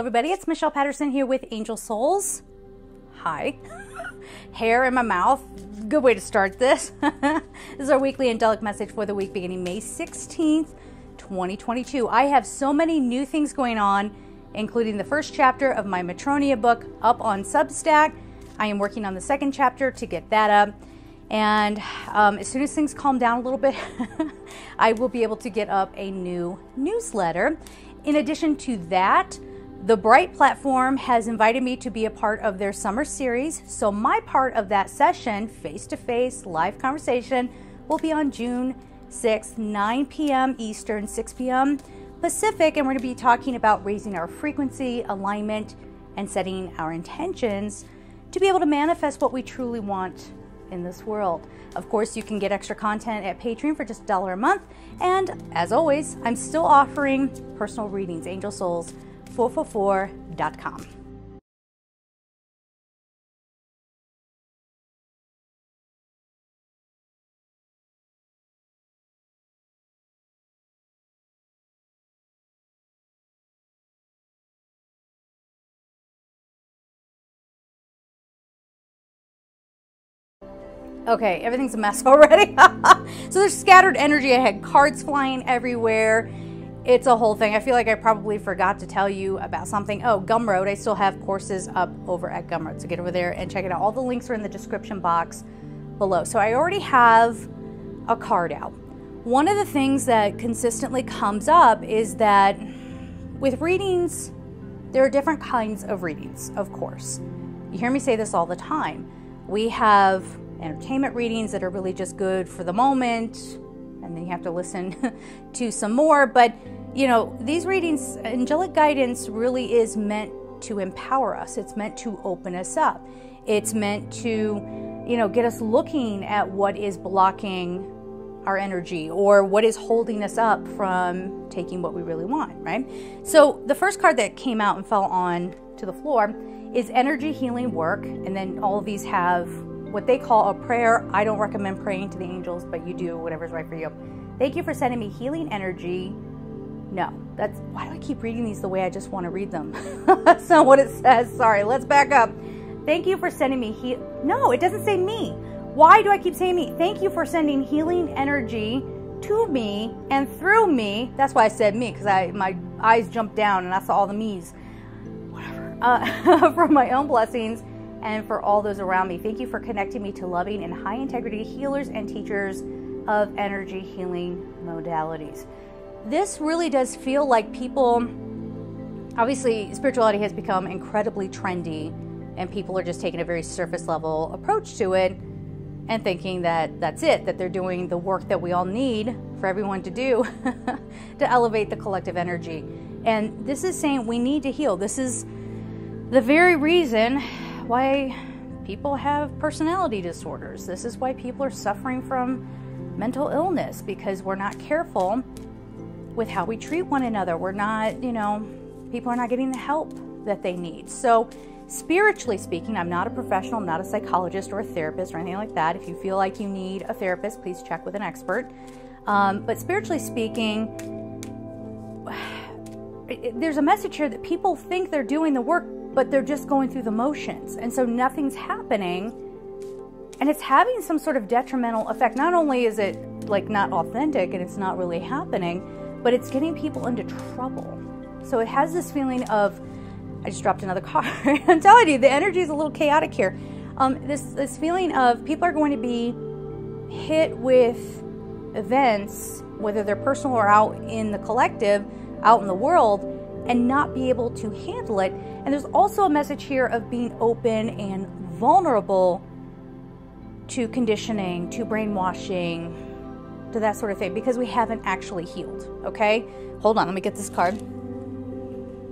everybody. It's Michelle Patterson here with Angel Souls. Hi. Hair in my mouth. Good way to start this. this is our weekly angelic message for the week beginning May 16th, 2022. I have so many new things going on, including the first chapter of my Matronia book up on Substack. I am working on the second chapter to get that up. And um, as soon as things calm down a little bit, I will be able to get up a new newsletter. In addition to that, the Bright platform has invited me to be a part of their summer series. So, my part of that session, face to face live conversation, will be on June 6th, 9 p.m. Eastern, 6 p.m. Pacific. And we're going to be talking about raising our frequency, alignment, and setting our intentions to be able to manifest what we truly want in this world. Of course, you can get extra content at Patreon for just a dollar a month. And as always, I'm still offering personal readings, Angel Souls 444.com. Okay, everything's a mess already. so there's scattered energy. I had cards flying everywhere. It's a whole thing. I feel like I probably forgot to tell you about something. Oh, Gumroad. I still have courses up over at Gumroad. So get over there and check it out. All the links are in the description box below. So I already have a card out. One of the things that consistently comes up is that with readings, there are different kinds of readings, of course. You hear me say this all the time. We have entertainment readings that are really just good for the moment, and then you have to listen to some more. But, you know, these readings, angelic guidance really is meant to empower us, it's meant to open us up, it's meant to, you know, get us looking at what is blocking our energy or what is holding us up from taking what we really want, right? So the first card that came out and fell on to the floor is energy healing work, and then all of these have what they call a prayer. I don't recommend praying to the angels, but you do whatever's right for you. Thank you for sending me healing energy. No, that's why do I keep reading these the way I just want to read them? that's not what it says. Sorry, let's back up. Thank you for sending me heal. No, it doesn't say me. Why do I keep saying me? Thank you for sending healing energy to me and through me. That's why I said me because I my eyes jumped down and I saw all the me's. Whatever. Uh, from my own blessings and for all those around me. Thank you for connecting me to loving and high integrity healers and teachers of energy healing modalities. This really does feel like people, obviously, spirituality has become incredibly trendy, and people are just taking a very surface level approach to it and thinking that that's it, that they're doing the work that we all need for everyone to do to elevate the collective energy. And this is saying we need to heal. This is the very reason why people have personality disorders. This is why people are suffering from mental illness because we're not careful with how we treat one another. We're not, you know, people are not getting the help that they need. So, spiritually speaking, I'm not a professional, I'm not a psychologist or a therapist or anything like that. If you feel like you need a therapist, please check with an expert. Um, but spiritually speaking, there's a message here that people think they're doing the work, but they're just going through the motions. And so nothing's happening. And it's having some sort of detrimental effect. Not only is it like not authentic and it's not really happening, but it's getting people into trouble. So it has this feeling of, I just dropped another card. I'm telling you, the energy is a little chaotic here. Um, this this feeling of people are going to be hit with events, whether they're personal or out in the collective, out in the world, and not be able to handle it. And there's also a message here of being open and vulnerable to conditioning, to brainwashing, to that sort of thing, because we haven't actually healed. Okay? Hold on, let me get this card.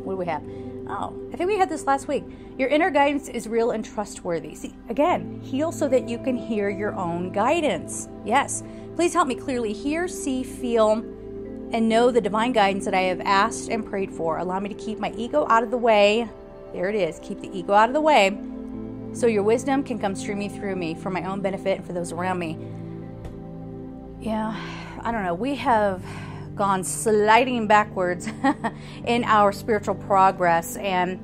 What do we have? Oh, I think we had this last week. Your inner guidance is real and trustworthy. See, again, heal so that you can hear your own guidance. Yes. Please help me clearly hear, see, feel, and know the divine guidance that I have asked and prayed for. Allow me to keep my ego out of the way. There it is. Keep the ego out of the way so your wisdom can come streaming through me for my own benefit and for those around me. Yeah, I don't know. We have gone sliding backwards in our spiritual progress. And,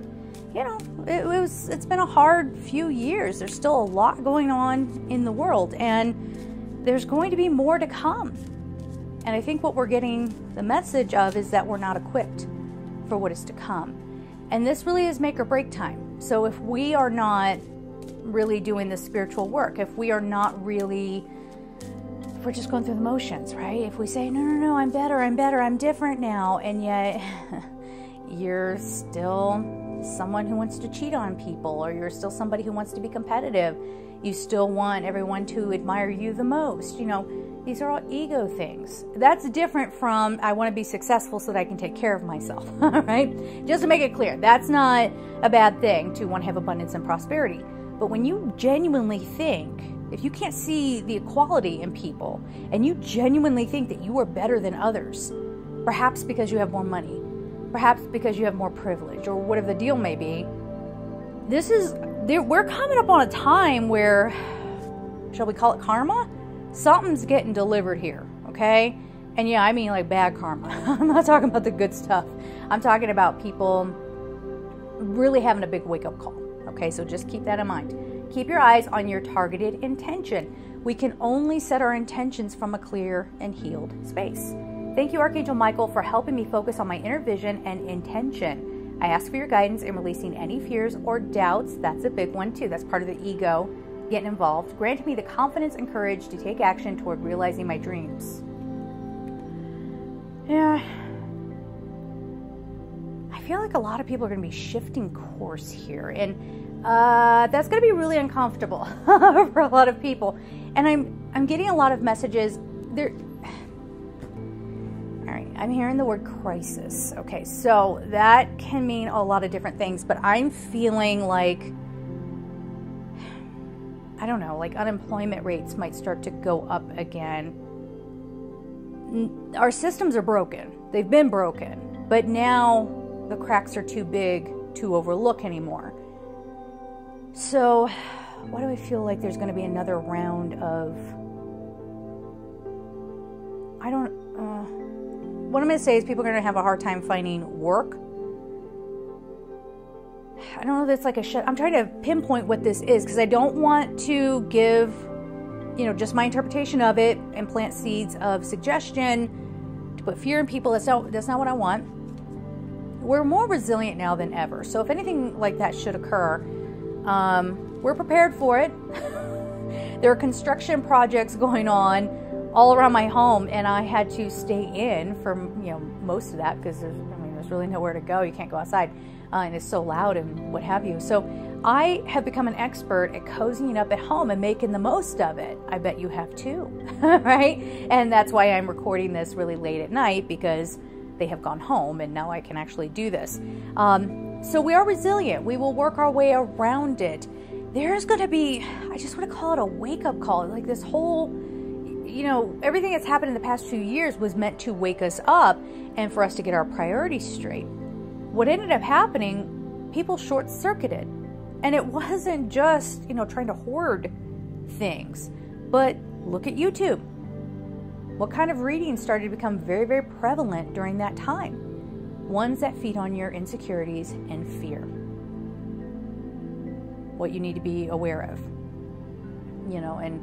you know, it was it's been a hard few years. There's still a lot going on in the world and there's going to be more to come. And I think what we're getting the message of is that we're not equipped for what is to come. And this really is make or break time. So if we are not really doing the spiritual work, if we are not really we're just going through the motions, right? If we say, no, no, no, I'm better, I'm better, I'm different now, and yet you're still someone who wants to cheat on people, or you're still somebody who wants to be competitive, you still want everyone to admire you the most, you know, these are all ego things. That's different from I want to be successful so that I can take care of myself, right? Just to make it clear, that's not a bad thing to want to have abundance and prosperity. But when you genuinely think, if you can't see the equality in people and you genuinely think that you are better than others, perhaps because you have more money, perhaps because you have more privilege, or whatever the deal may be, this is, we're coming up on a time where, shall we call it karma? Something's getting delivered here, okay? And yeah, I mean like bad karma. I'm not talking about the good stuff. I'm talking about people really having a big wake up call. Okay, so just keep that in mind. Keep your eyes on your targeted intention. We can only set our intentions from a clear and healed space. Thank you, Archangel Michael, for helping me focus on my inner vision and intention. I ask for your guidance in releasing any fears or doubts. That's a big one, too. That's part of the ego getting involved. Grant me the confidence and courage to take action toward realizing my dreams. Yeah. I feel like a lot of people are going to be shifting course here. And uh, that's going to be really uncomfortable for a lot of people. And I'm I'm getting a lot of messages. There. All right, I'm hearing the word crisis. Okay, so that can mean a lot of different things, but I'm feeling like I don't know, like unemployment rates might start to go up again. Our systems are broken. They've been broken, but now the cracks are too big to overlook anymore. So, why do I feel like there's going to be another round of. I don't. Uh, what I'm going to say is people are going to have a hard time finding work. I don't know if it's like a shut. I'm trying to pinpoint what this is because I don't want to give, you know, just my interpretation of it and plant seeds of suggestion to put fear in people. That's not, that's not what I want. We're more resilient now than ever. So if anything like that should occur, um, we're prepared for it. there are construction projects going on all around my home, and I had to stay in for you know most of that because there's I mean there's really nowhere to go. You can't go outside, uh, and it's so loud and what have you. So I have become an expert at cozying up at home and making the most of it. I bet you have too, right? And that's why I'm recording this really late at night because they have gone home, and now I can actually do this. Um, so we are resilient. We will work our way around it. There's going to be, I just want to call it a wake up call. Like this whole, you know, everything that's happened in the past few years was meant to wake us up and for us to get our priorities straight. What ended up happening, people short circuited. And it wasn't just, you know, trying to hoard things, but look at YouTube. What kind of reading started to become very, very prevalent during that time? ones that feed on your insecurities and fear. What you need to be aware of. You know, and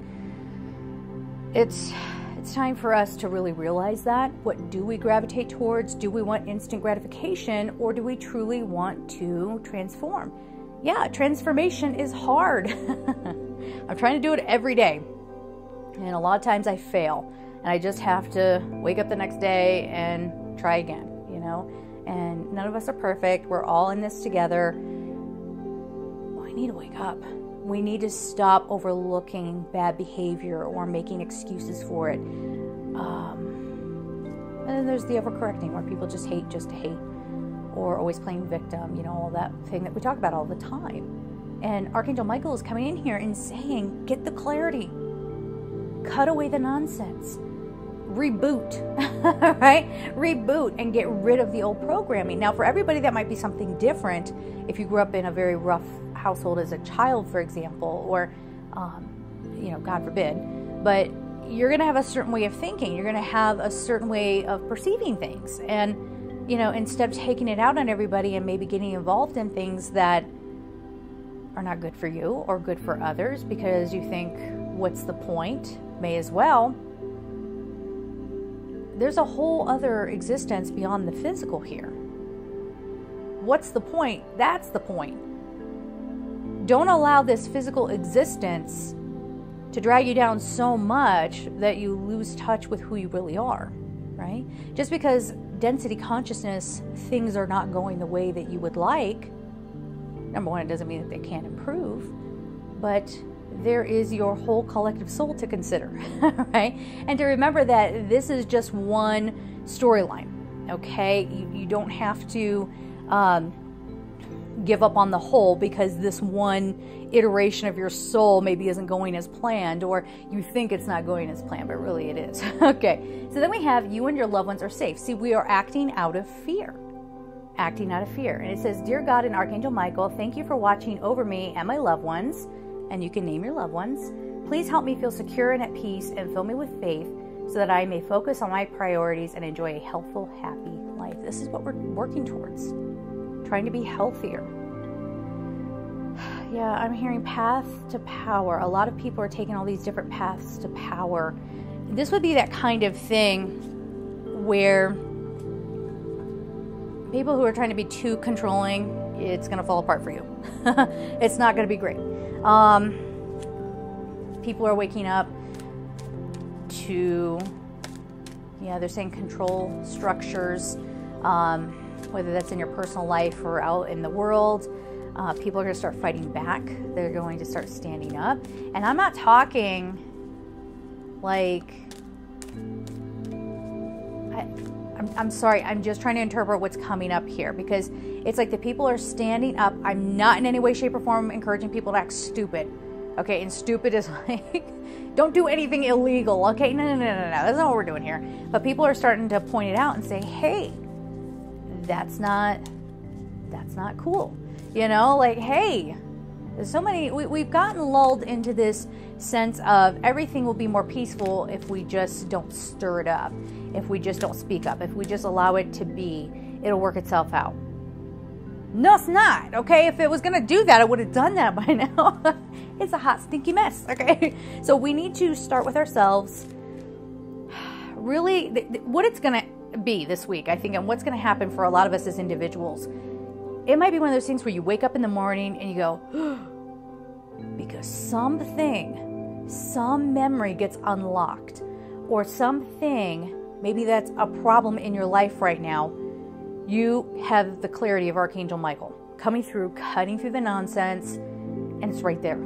it's it's time for us to really realize that. What do we gravitate towards? Do we want instant gratification or do we truly want to transform? Yeah, transformation is hard. I'm trying to do it every day. And a lot of times I fail. And I just have to wake up the next day and try again, you know? and none of us are perfect. We're all in this together. I need to wake up. We need to stop overlooking bad behavior or making excuses for it. Um, and then there's the overcorrecting where people just hate just to hate or always playing victim, you know, all that thing that we talk about all the time. And Archangel Michael is coming in here and saying, get the clarity, cut away the nonsense reboot, right? Reboot and get rid of the old programming. Now, for everybody, that might be something different. If you grew up in a very rough household as a child, for example, or, um, you know, God forbid, but you're going to have a certain way of thinking. You're going to have a certain way of perceiving things. And, you know, instead of taking it out on everybody and maybe getting involved in things that are not good for you or good for others because you think, what's the point? May as well. There's a whole other existence beyond the physical here. What's the point? That's the point. Don't allow this physical existence to drag you down so much that you lose touch with who you really are, right? Just because density consciousness things are not going the way that you would like, number one, it doesn't mean that they can't improve, but there is your whole collective soul to consider, right? And to remember that this is just one storyline, okay? You, you don't have to. Um, give up on the whole because this one iteration of your soul maybe isn't going as planned, or you think it's not going as planned, but really it is. okay, so then we have you and your loved ones are safe. See, we are acting out of fear. Acting out of fear. And it says, Dear God and Archangel Michael, thank you for watching over me and my loved ones. And you can name your loved ones. Please help me feel secure and at peace and fill me with faith so that I may focus on my priorities and enjoy a healthful, happy life. This is what we're working towards trying to be healthier. Yeah, I'm hearing path to power. A lot of people are taking all these different paths to power. This would be that kind of thing where people who are trying to be too controlling, it's going to fall apart for you. it's not going to be great. Um, people are waking up to, yeah, they're saying control structures. Um, whether that's in your personal life or out in the world. Uh, people are going to start fighting back. They're going to start standing up. And I'm not talking like. I, I'm, I'm sorry, I'm just trying to interpret what's coming up here because it's like the people are standing up. I'm not in any way, shape, or form encouraging people to act stupid. Okay, and stupid is like, don't do anything illegal. Okay, no, no, no, no, no. That's not what we're doing here. But people are starting to point it out and say, hey, that's not that's not cool. You know like hey there's so many we, we've gotten lulled into this sense of everything will be more peaceful if we just don't stir it up if we just don't speak up if we just allow it to be it'll work itself out. No it's not okay? If it was to do that i would have done that by now. It's a hot stinky mess okay? So we need to start with ourselves. Really what it's to be this week, I think, and what's going to happen for a lot of us as individuals. It might be one of those things where you wake up in the morning and you go, because something, some memory gets unlocked, or something, maybe that's a problem in your life right now. You have the clarity of Archangel Michael coming through, cutting through the nonsense, and it's right there.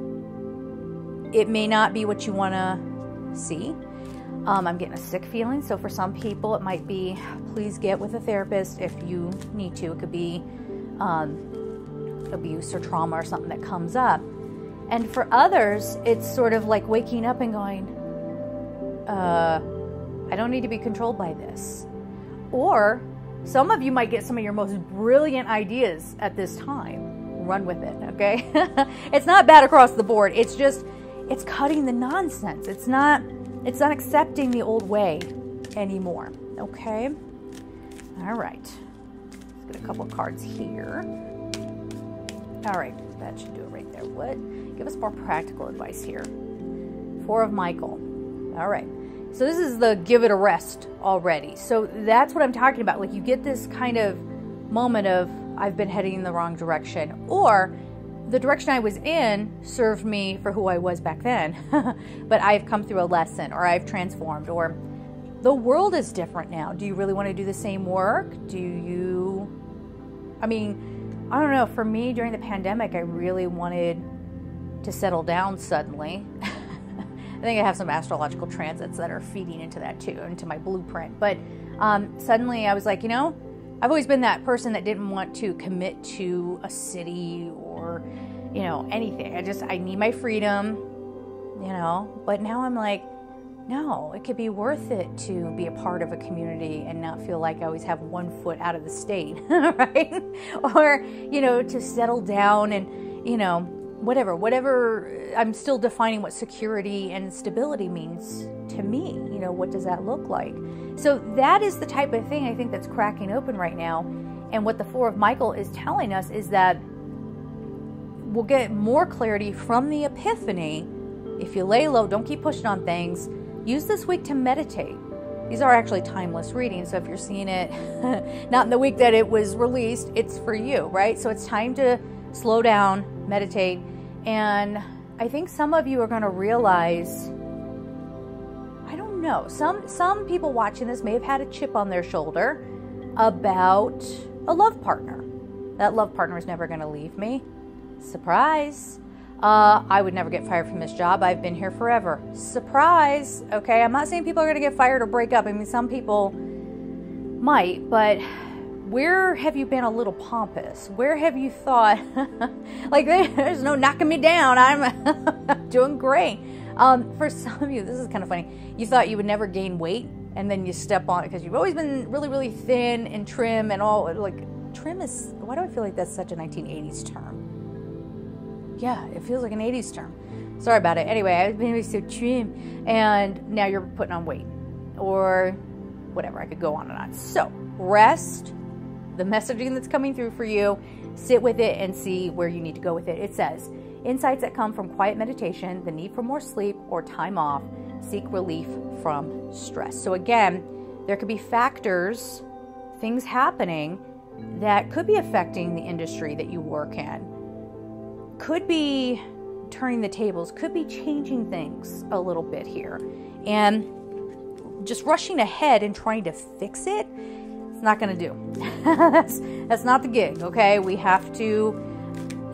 It may not be what you want to see, um, I'm getting a sick feeling. So for some people, it might be please get with a therapist if you need to. It could be um, abuse or trauma or something that comes up. And for others, it's sort of like waking up and going, uh, I don't need to be controlled by this. Or some of you might get some of your most brilliant ideas at this time. Run with it, okay? it's not bad across the board. It's just, it's cutting the nonsense. It's not it's not accepting the old way anymore. Okay? All right. Let's get a couple cards here. All right, that should do it right there. What? Give us more practical advice here. Four of Michael. All right. So this is the give it a rest already. So that's what I'm talking about. Like you get this kind of moment of I've been heading in the wrong direction, or the direction I was in served me for who I was back then, but I've come through a lesson or I've transformed or the world is different now. Do you really want to do the same work? Do you, I mean, I don't know. For me, during the pandemic, I really wanted to settle down suddenly. I think I have some astrological transits that are feeding into that too, into my blueprint. But um, suddenly I was like, you know, I've always been that person that didn't want to commit to a city you know, anything. I just, I need my freedom, you know. But now I'm like, no, it could be worth it to be a part of a community and not feel like I always have one foot out of the state, right? or, you know, to settle down and, you know, whatever, whatever. I'm still defining what security and stability means to me. You know, what does that look like? So that is the type of thing I think that's cracking open right now. And what the Four of Michael is telling us is that we'll get more clarity from the Epiphany. If you lay low, don't keep pushing on things. Use this week to meditate. These are actually timeless readings, so if you're seeing it not in the week that it was released, it's for you, right? So it's time to slow down, meditate, and I think some of you are going to realize I don't know. Some some people watching this may have had a chip on their shoulder about a love partner. That love partner is never going to leave me. Surprise. Uh, I would never get fired from this job. I've been here forever. Surprise. Okay, I'm not saying people are going to get fired or break up. I mean, some people might, but where have you been a little pompous? Where have you thought, like, there's no knocking me down? I'm doing great. Um, for some of you, this is kind of funny. You thought you would never gain weight, and then you step on it because you've always been really, really thin and trim and all. Like, trim is, why do I feel like that's such a 1980s term? Yeah, it feels like an 80s term. Sorry about it. Anyway, I've been so trim, and now you're putting on weight, or whatever. I could go on and on. So, rest, the messaging that's coming through for you, sit with it and see where you need to go with it. It says, insights that come from quiet meditation, the need for more sleep, or time off, seek relief from stress. So, again, there could be factors, things happening that could be affecting the industry that you work in could be turning the tables, could be changing things a little bit here. And just rushing ahead and trying to fix it, it's not going to do. that's, that's not the gig, okay? We have to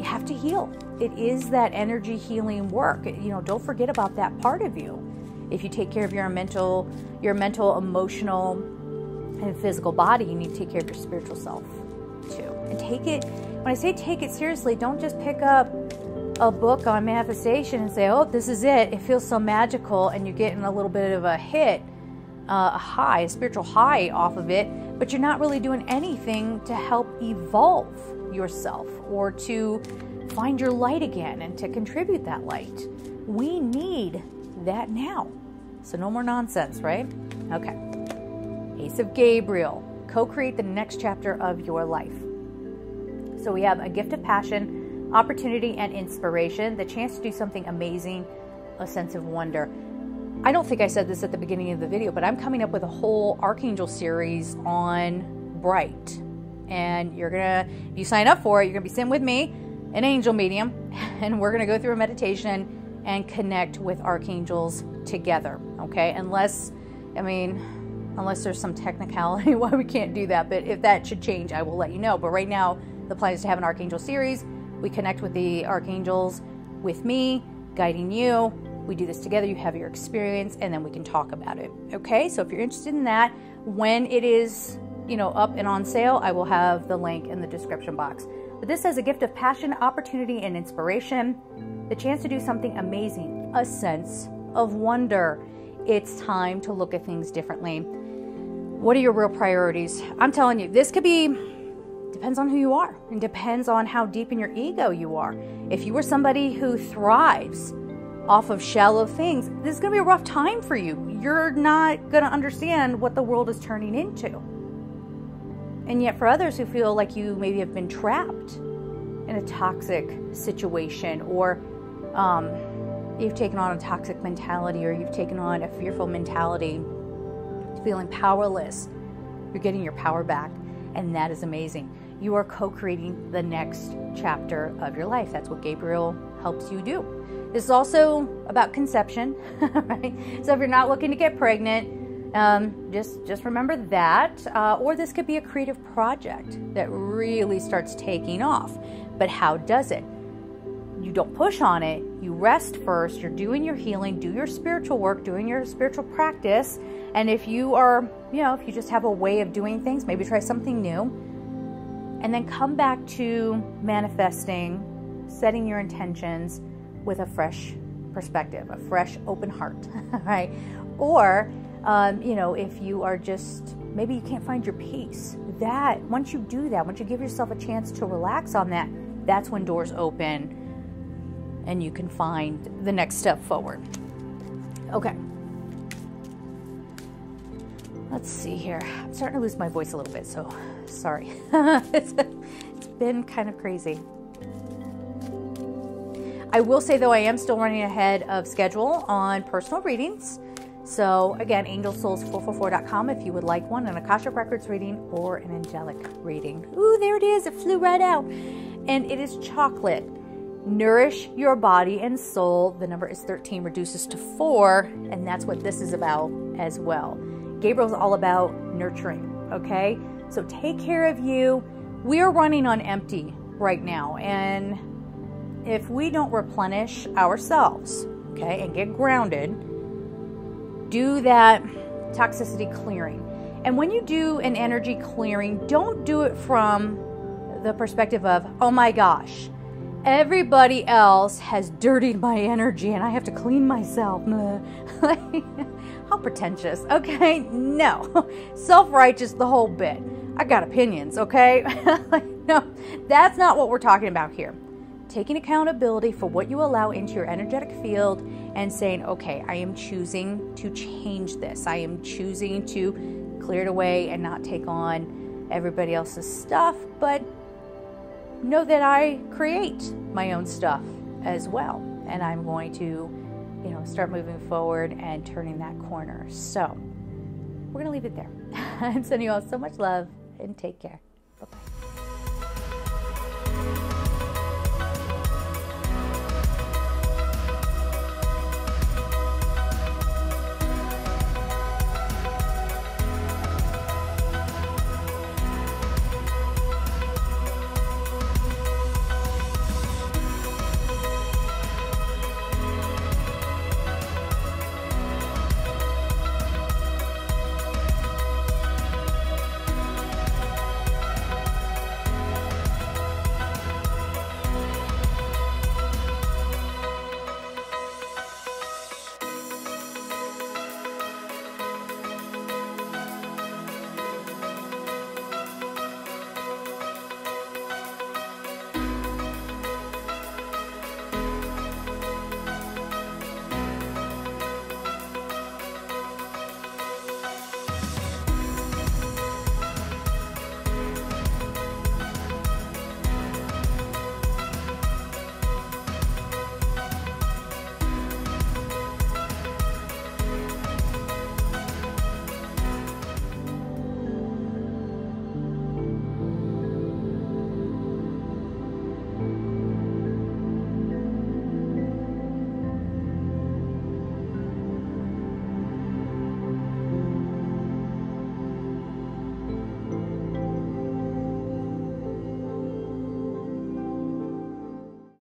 you have to heal. It is that energy healing work. You know, don't forget about that part of you. If you take care of your mental, your mental, emotional, and physical body, you need to take care of your spiritual self too. And take it when I say take it seriously, don't just pick up a book on manifestation and say, oh, this is it. It feels so magical, and you're getting a little bit of a hit, uh, a high, a spiritual high off of it, but you're not really doing anything to help evolve yourself or to find your light again and to contribute that light. We need that now. So, no more nonsense, right? Okay. Ace of Gabriel, co create the next chapter of your life. So we have a gift of passion, opportunity, and inspiration, the chance to do something amazing, a sense of wonder. I don't think I said this at the beginning of the video, but I'm coming up with a whole Archangel series on Bright. And you're gonna, if you sign up for it, you're gonna be sitting with me, an angel medium, and we're gonna go through a meditation and connect with archangels together. Okay, unless, I mean, unless there's some technicality why we can't do that. But if that should change, I will let you know. But right now, the plan is to have an Archangel series. We connect with the Archangels with me, guiding you. We do this together. You have your experience, and then we can talk about it. Okay, so if you're interested in that, when it is, you know, up and on sale, I will have the link in the description box. But this says a gift of passion, opportunity, and inspiration, the chance to do something amazing, a sense of wonder. It's time to look at things differently. What are your real priorities? I'm telling you, this could be depends on who you are and depends on how deep in your ego you are. If you are somebody who thrives off of shallow things, this is going to be a rough time for you. You're not going to understand what the world is turning into. And yet, for others who feel like you maybe have been trapped in a toxic situation or um, you've taken on a toxic mentality or you've taken on a fearful mentality, feeling powerless, you're getting your power back. And that is amazing you are co creating the next chapter of your life. That's what Gabriel helps you do. This is also about conception, right? So if you're not looking to get pregnant, um, just just remember that. Uh, or this could be a creative project that really starts taking off. But how does it? You don't push on it. You rest first. You're doing your healing, do your spiritual work, doing your spiritual practice. And if you are, you know, if you just have a way of doing things, maybe try something new and then come back to manifesting, setting your intentions with a fresh perspective, a fresh, open heart, right? Or, um, you know, if you are just maybe you can't find your peace, that once you do that, once you give yourself a chance to relax on that, that's when doors open and you can find the next step forward. Okay. Let's see here. I'm starting to lose my voice a little bit, so sorry. it's, been kind of crazy. I will say though, I am still running ahead of schedule on personal readings. So again, angelsouls444.com if you would like one, an Akashic Records reading or an angelic reading. Ooh, there it is. It flew right out. And it is chocolate. Nourish your body and soul. The number is 13, reduces to 4, and that's what this is about as well. Gabriel's all about nurturing, okay? So take care of you. We are running on empty right now, and if we don't replenish ourselves, okay, and get grounded, do that toxicity clearing. And when you do an energy clearing, don't do it from the perspective of, oh my gosh, everybody else has dirtied my energy and I have to clean myself. How pretentious. Okay, no. Self righteous, the whole bit. I got opinions, okay? no, that's not what we're talking about here taking accountability for what you allow into your energetic field and saying, okay, I am choosing to change this. I am choosing to clear it away and not take on everybody else's stuff, but know that I create my own stuff as well. And I'm going to, you know, start moving forward and turning that corner. So we're going to leave it there. I'm sending you all so much love and take care.